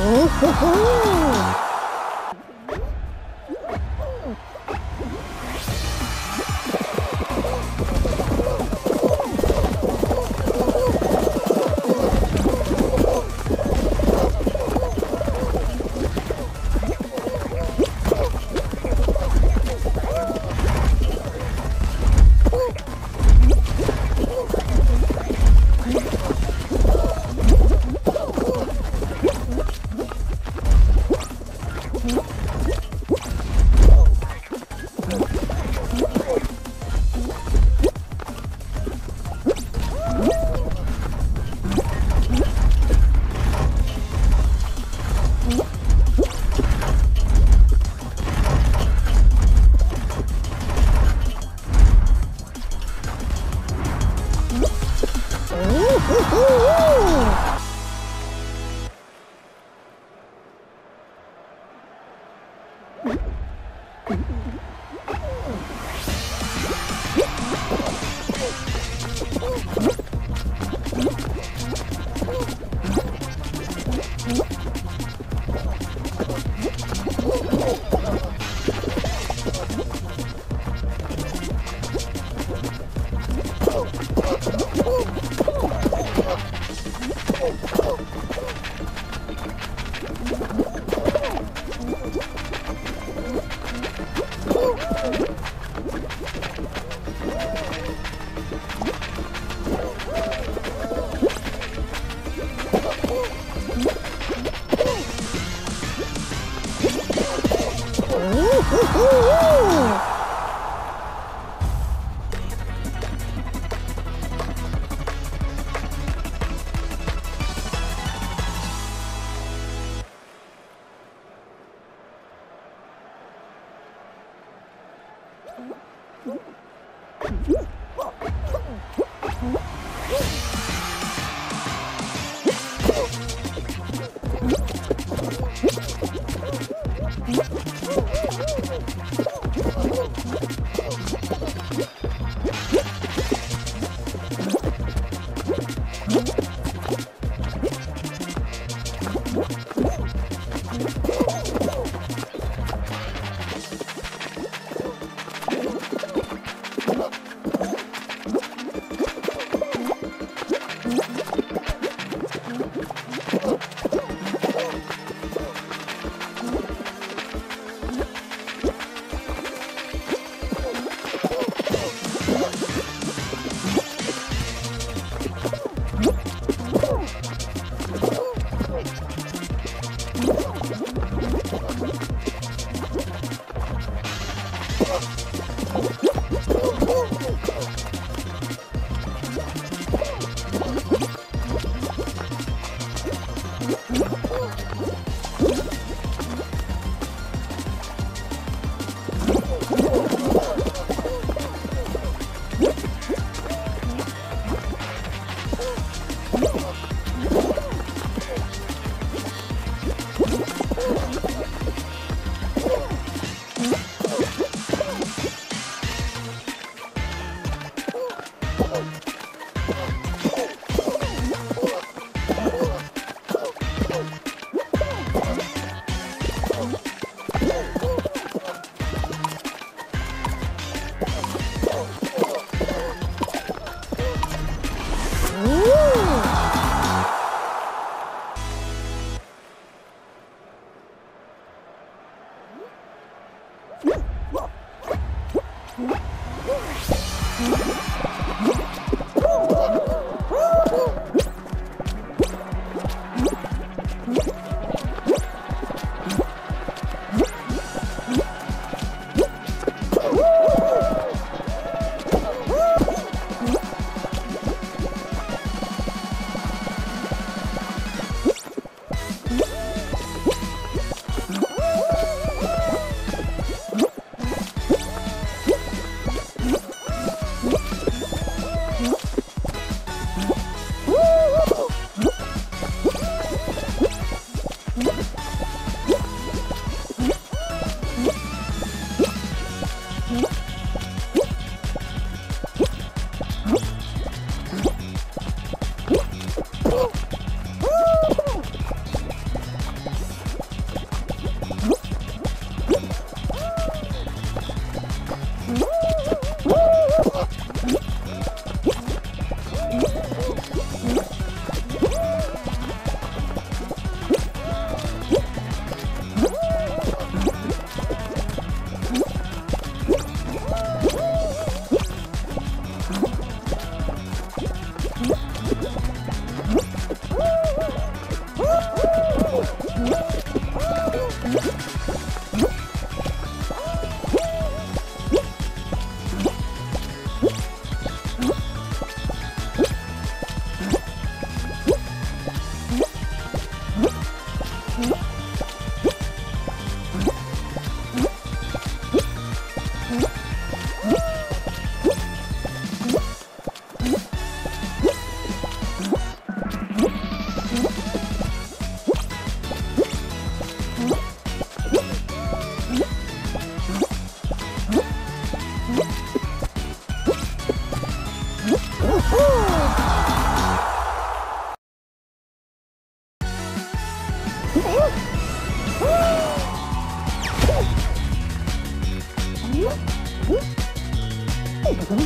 Oh, ho, ho. Woo! 우후후! What? お 어? Oh,